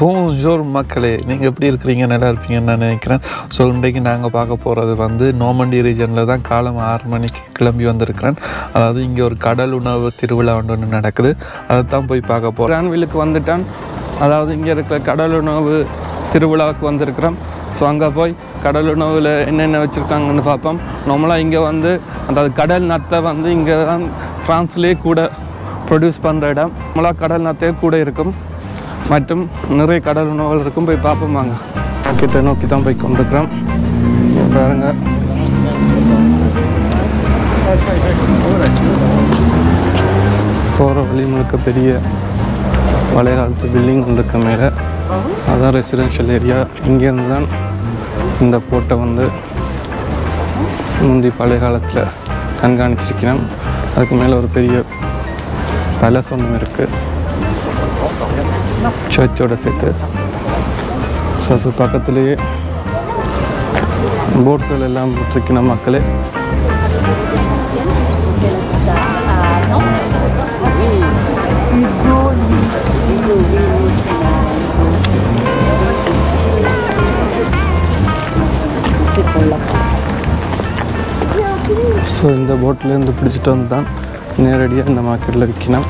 போன்ஜோர் மக்களே. நீங்கள் எப்படி இருக்கிறீங்க? நல்லா இருப்பீங்கன்னு நான் நினைக்கிறேன். ஸோ இன்றைக்கு நாங்கள் பார்க்க போகிறது வந்து நோமண்டி ரீஜனில் தான் காலம் ஆறு மணிக்கு கிளம்பி வந்திருக்கிறேன். அதாவது இங்கே ஒரு கடல் உணவு திருவிழா ஒன்று நடக்குது. அதை தான் போய் பார்க்க போகிறேன் கிரான்வில்லுக்கு வந்துட்டேன். அதாவது இங்கே இருக்கிற கடல் உணவு திருவிழாவுக்கு வந்திருக்கிறோம். ஸோ அங்கே போய் கடல் உணவில் என்னென்ன வச்சுருக்காங்கன்னு பார்ப்போம். நம்மளாக இங்கே வந்து அதாவது கடல் நத்தை வந்து இங்கே தான் ஃப்ரான்ஸ்லேயே கூட ப்ரொடியூஸ் பண்ணுற இடம். நம்மளாக கடல் நத்தையே கூட இருக்கும். மற்றும் நிறைய கடல் உணவுகள் இருக்கும் போய் பார்ப்போம் வாங்க. கிட்ட நோக்கி தான் போய் கொண்டிருக்கிறோம். பாருங்க. போகிற வழி முழுக்க பெரிய பழைய காலத்து பில்டிங் இருக்க மேலே. அதான் ரெசிடென்ஷியல் ஏரியா இங்கேருந்து தான் இந்த போட்டை வந்து முந்தி பழைய காலத்தில் கண்காணிச்சிருக்கிறேன் அதுக்கு மேலே ஒரு பெரிய பேலஸ் இருக்குது சர்ச்சோட சேர்த்து ஸோ அது பக்கத்துலேயே போட்கள் எல்லாம் விட்டுருக்கின மக்களே. ஸோ இந்த போட்டிலேருந்து பிடிச்சிட்டு வந்து தான் நேரடியாக இந்த மார்க்கெட்டில் விற்கணும்.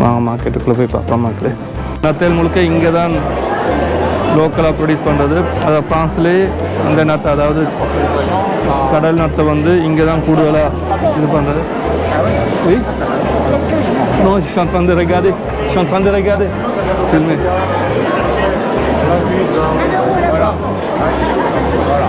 வாங்க மார்க்கெட்டுக்குள்ளே போய் பார்ப்போம் மக்களே நத்தல் முழுக்க இங்கே தான் லோக்கலாக ப்ரொடியூஸ் பண்ணுறது அதை ஃப்ரான்ஸ்லேயே அந்த நத்தை அதாவது கடல் நத்தை வந்து இங்கே தான் கூடுதலாக இது பண்ணுறது Non, je suis en train de regarder. Je suis en train de regarder. Filmer. Voilà. Voilà.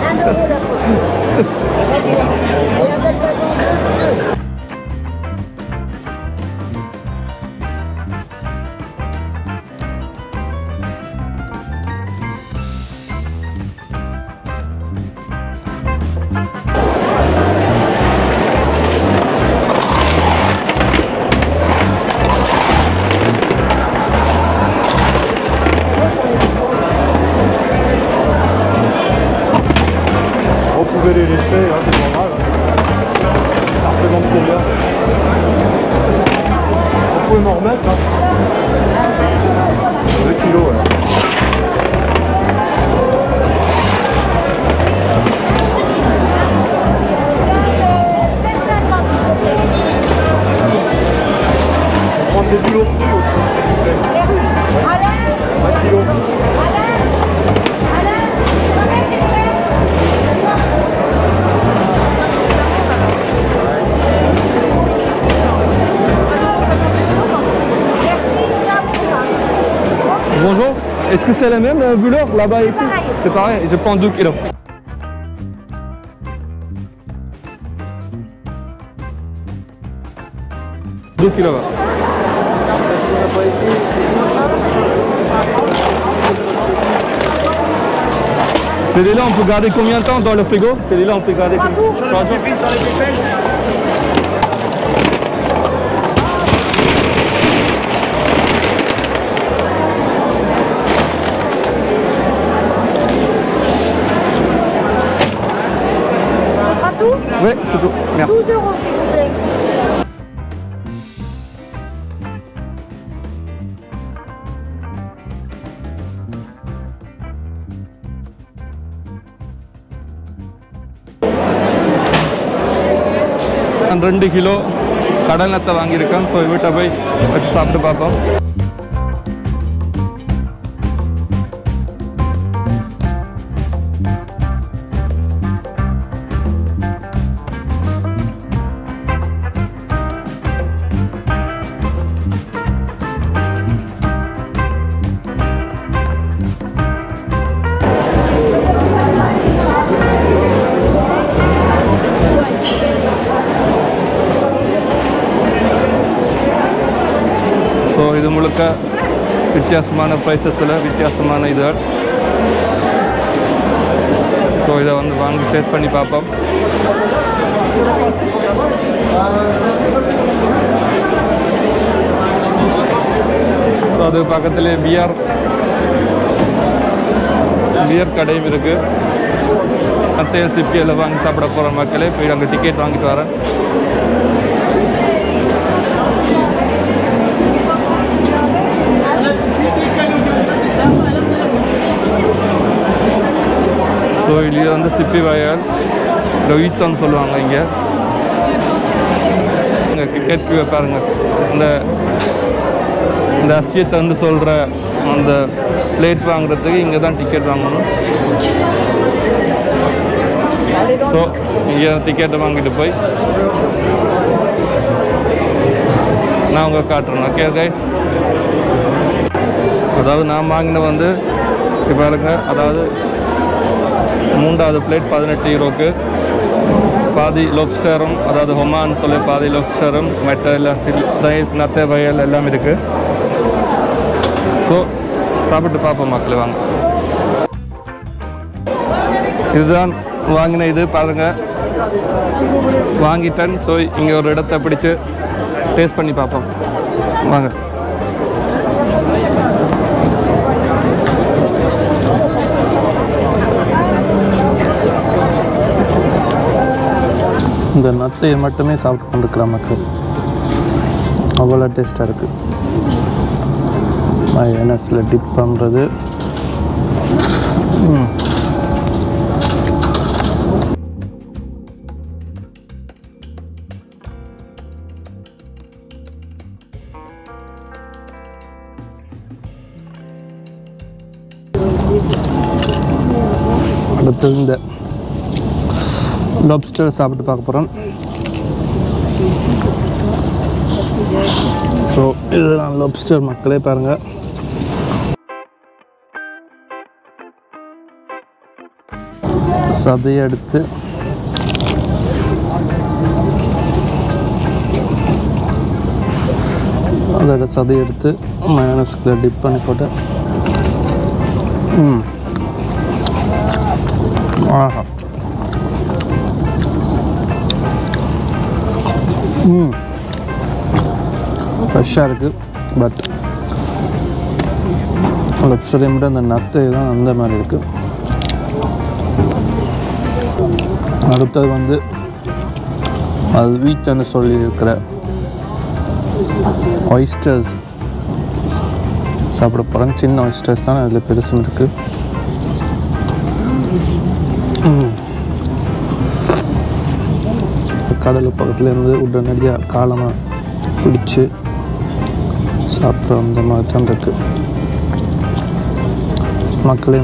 Que c'est la même euh, bouleur là-bas ici C'est pareil. Je prends 2 kilos. Deux kilos. là. Celui-là, on peut garder combien de temps dans le frigo? Celui-là, on peut garder combien Trois jours. sera tout Oui, c'est tout. Merci. 12 euros s'il vous plaît. நான் ரெண்டு kilo கடல் நத்தை வாங்கியிருக்கேன் so வீட்டை போய் வச்சு சாப்பிட்டு பார்ப்போம் இது வித்தியாசமான ப்ரைஸஸில் வித்தியாசமான இதுகள் ஸோ இதை வந்து வாங்கி டேஸ்ட் பண்ணி பார்ப்போம் ஸோ அது பக்கத்துலேயே பிஆர் பியர் கடையும் இருக்குது நத்தையல் சிப்பியில் வாங்கி சாப்பிட போகிற மக்களே போய் அங்கே டிக்கெட் வாங்கிட்டு வரேன் ஸோ இது வந்து சிப்பி வயல் லொயித்தோன்னு சொல்லுவாங்க இங்கே. இங்கே கிரிக்கெட் வியூவை பாருங்கள் இந்த இந்த அசியத்தை வந்து சொல்கிற அந்த பிளேட் வாங்குறதுக்கு இங்கே தான் டிக்கெட் வாங்கணும். ஸோ இங்கே டிக்கெட்டை வாங்கிட்டு போய் நான் உங்க காட்டுறேன். ஓகே கைஸ் அதாவது நான் வாங்கின வந்து இப்போ பாருங்க அதாவது மூன்றாவது பிளேட் பதினெட்டு யூரோக்கு பாதி லொப்ஸ்டரும் அதாவது ஹொமான்னு சொல்லி பாதி லொப்ஸ்டரும் மற்ற எல்லாம் ஸ்டைல்ஸ் நத்தை வயல் எல்லாம் இருக்குது ஸோ சாப்பிட்டு பார்ப்போம் மக்கள் வாங்க. இதுதான் வாங்கின இது பாருங்கள் வாங்கிட்டேன். ஸோ இங்கே ஒரு இடத்த பிடிச்சி டேஸ்ட் பண்ணி பார்ப்போம். வாங்க. இந்த நத்தையை மட்டுமே சாப்பிட்டு கொண்டிருக்கிற மக்கள். அவ்வளோ டேஸ்ட்டாக இருக்குது. மயனஸில் டிப் பண்ணுறது அடுத்தது இந்த லாப்ஸ்டர் சாப்பிட்டு பார்க்க போகிறோம் ஸோ இதுதான் லாப்ஸ்டர் மக்களே பாருங்கள் சதையை எடுத்து அதோட சதையை எடுத்து மயனஸ்குள்ளே டிப் பண்ணி போட்டு. ம். ஆஹா. ம் ஃப்ரெஷ்ஷாக இருக்குது பட் லெப்ஸ்டரை மட்டும் அந்த நத்தை தான் அந்த மாதிரி இருக்குது அடுத்தது வந்து அது வீட்டுன்னு சொல்லியிருக்கிற ஒய்ஸ்டர்ஸ் சாப்பிட போகிறேன் சின்ன ஒய்ஸ்டர்ஸ் தான் அதில் பெருசும் இருக்குது கடல் பக்கத்துலேருந்து உடனடியாக காலமாக பிடிச்சி சாப்பிட்ற அந்த மாதிரி தான் இருக்குது மக்களே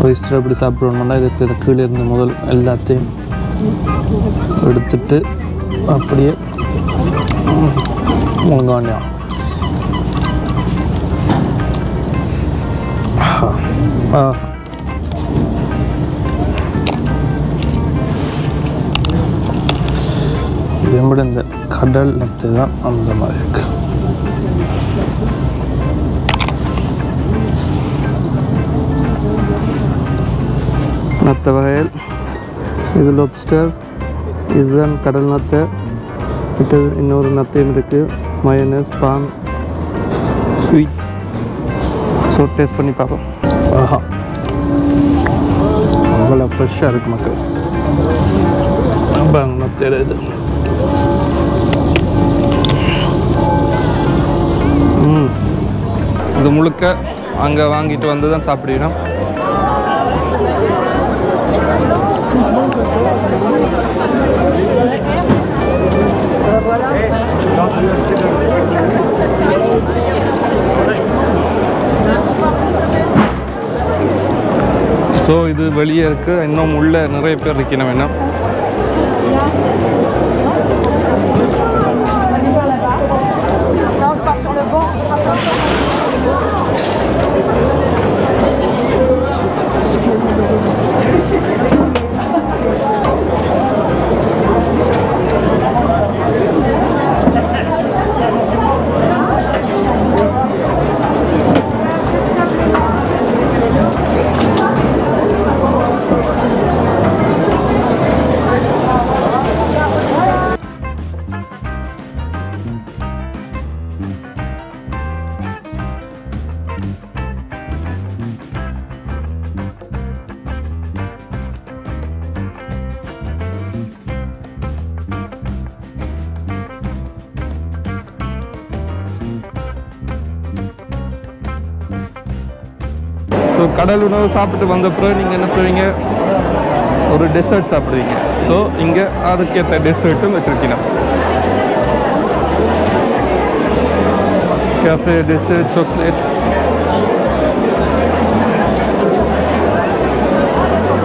ஒய்ஸ்டர் எப்படி சாப்பிடணும்னா இதுக்கு இந்த கீழே இருந்த முதல் எல்லாத்தையும் எடுத்துட்டு அப்படியே முழுங்க வேண்டியம் ஆ இதை விட இந்த கடல் நத்து தான் அந்த மாதிரி இருக்கு. நத்த வகையில் இது லொப்ஸ்டர் இதுதான் கடல் நத்தை இது இன்னொரு நத்தையும் இருக்குது மயனஸ் பான் ஸ்வீட் ஸோ டேஸ்ட் பண்ணி பார்ப்போம். ஆஹா. அவ்வளோ ஃப்ரெஷ்ஷாக இருக்குது மக்கள். பாருங்க நத்தையோட இது. இது முழுக்க அங்கே வாங்கிட்டு வந்து தான் சாப்பிடணும். ஸோ இது வெளியே இருக்குது இன்னும் உள்ள நிறைய பேர் இருக்கணும் வேணும் ます。ஸோ கடல் உணவு சாப்பிட்டு வந்த பிறகு நீங்கள் என்ன செய்வீங்க ஒரு டெசர்ட் சாப்பிடுவீங்க. ஸோ இங்கே அதுக்கேற்ற டெசர்ட்டும் வச்சுருக்கீங்க. கேஃபே டெசர்ட் சாக்லேட்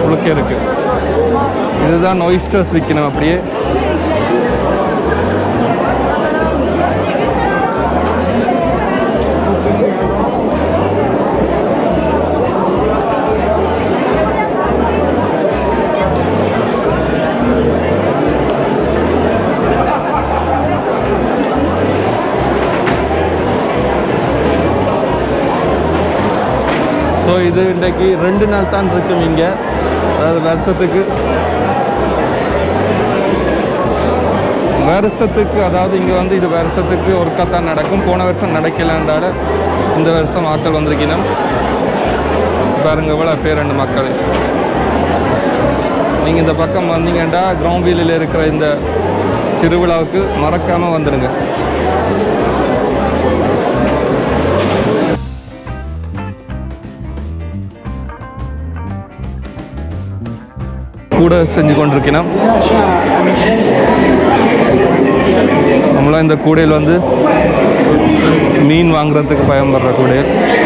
உங்களுக்கே இருக்குது இதுதான் ஒயிஸ்டர்ஸ் விற்கணும் அப்படியே. ஸோ இது இன்றைக்கு ரெண்டு நாள் தான் இருக்கும் இங்கே. அதாவது வருஷத்துக்கு. வருஷத்துக்கு அதாவது இங்கே வந்து இது வருஷத்துக்கு ஒருக்கா தான் நடக்கும். போன வருஷம் நடக்கலன்றால இந்த வருஷம் ஆட்கள் வந்திருக்கணும். பாருங்க இவ்வளோ பேர் ரெண்டு மக்கள். நீங்கள் இந்த பக்கம் வந்தீங்கன்னா கிரௌண்ட் இருக்கிற இந்த திருவிழாவுக்கு மறக்காமல் வந்துடுங்க. கூட செஞ்சு கொண்டிருக்கணும் நம்மளாம் இந்த கூடையில் வந்து மீன் வாங்குறதுக்கு பயன்படுற கூடையில்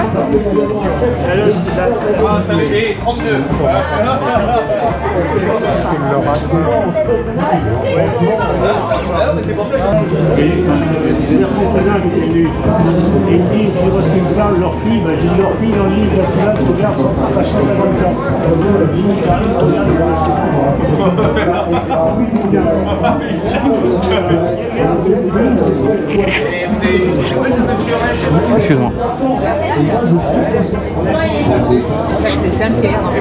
32. C'est pour ça que... Et puis, qu'ils parlent, leur fille, ça Excuse-moi.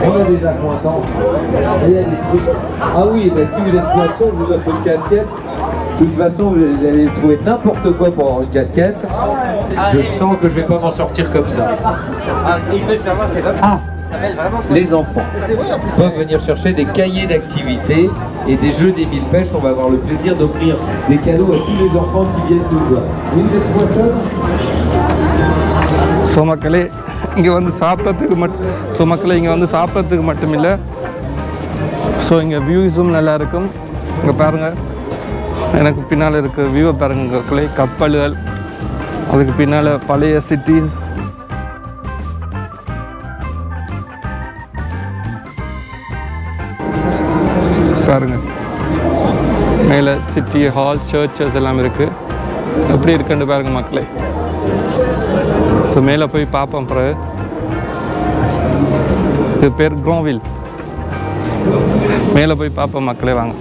On a des accointants. Il y a des trucs. Ah oui, ben si vous êtes poisson, je vous offre une casquette. De toute façon, vous allez trouver n'importe quoi pour avoir une casquette. Je sens que je vais pas m'en sortir comme ça. Ah les enfants peuvent venir chercher des cahiers d'activités et des jeux des mille pêches. On va avoir le plaisir d'offrir des cadeaux à tous les enfants qui viennent nous voir. Vous êtes poisson so மக்களே இங்கே வந்து சாப்பிட்றதுக்கு மட் so மக்களே இங்கே வந்து சாப்பிட்றதுக்கு மட்டும் இல்லை ஸோ இங்கே வியூஸும் நல்லா இருக்கும். இங்கே பாருங்கள் எனக்கு பின்னால் இருக்க வியூவை பாருங்க மக்களே கப்பல்கள். அதுக்கு பின்னால் பழைய சிட்டிஸ் பாருங்கள் மேலே சிட்டி ஹால் சர்ச்சஸ் எல்லாம் இருக்குது எப்படி இருக்குன்னு பாருங்கள் மக்களே. ஸோ மேலே போய் பார்ப்போம் பிறகு இது பேர் க்ரோவில் மேலே போய் பார்ப்போம் மக்களே வாங்க.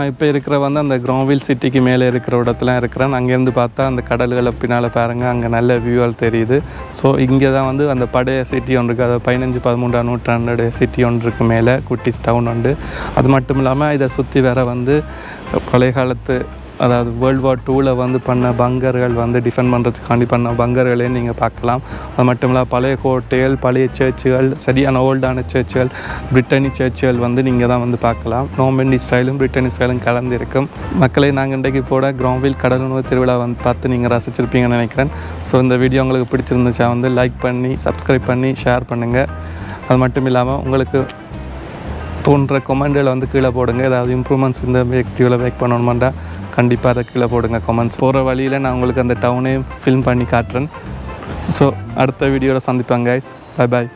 நான் இப்போ இருக்கிற வந்து அந்த கிராவில் சிட்டிக்கு மேலே இருக்கிற இடத்துல இருக்கிறேன். அங்கேருந்து பார்த்தா அந்த கடல்களை பின்னால் பாருங்க அங்கே நல்ல வியூவால் தெரியுது. ஸோ இங்கே தான் வந்து அந்த பழைய சிட்டி ஒன்று இருக்குது அது பதினஞ்சு பதிமூன்றாம் நூற்றாண்டுடைய சிட்டி ஒன்று இருக்கு மேலே குட்டிஸ் டவுன் உண்டு. அது மட்டும் இல்லாமல் இதை சுற்றி வேற வந்து பழைய காலத்து அதாவது வேர்ல்டு வார் டூவில் வந்து பண்ண பங்கர்கள் வந்து டிஃபெண்ட் பண்ணுறதுக்காண்டி பண்ண பங்கர்களையும் நீங்கள் பார்க்கலாம். அது மட்டும் இல்லாமல் பழைய கோட்டைகள் பழைய சர்ச்சுகள் சரியான ஓல்டான சர்ச்சுகள் பிரிட்டனி சர்ச்சுகள் வந்து நீங்கள் தான் வந்து பார்க்கலாம். நோமெண்டி ஸ்டைலும் பிரிட்டனி ஸ்டைலும் கலந்து இருக்கும் மக்களை நாங்கள் இன்றைக்கு போட கிராம்வில் கடலுணவு திருவிழா வந்து பார்த்து நீங்கள் ரசிச்சிருப்பீங்கன்னு நினைக்கிறேன். ஸோ இந்த வீடியோ உங்களுக்கு பிடிச்சிருந்துச்சா வந்து லைக் பண்ணி சப்ஸ்கிரைப் பண்ணி ஷேர் பண்ணுங்கள் அது மட்டும் இல்லாமல் உங்களுக்கு தோன்ற கொமெண்டில் வந்து கீழே போடுங்க. ஏதாவது இம்ப்ரூவ்மெண்ட்ஸ் இந்த ஆக்டிவில் மேக் பண்ணணுமாண்டா. கண்டிப்பாக அதை கீழே போடுங்க கமெண்ட்ஸ் போகிற வழியில் நான் உங்களுக்கு அந்த டவுனே ஃபில்ம் பண்ணி காட்டுறேன். ஸோ அடுத்த வீடியோவில் சந்திப்பாங்க கைஸ் பை பாய்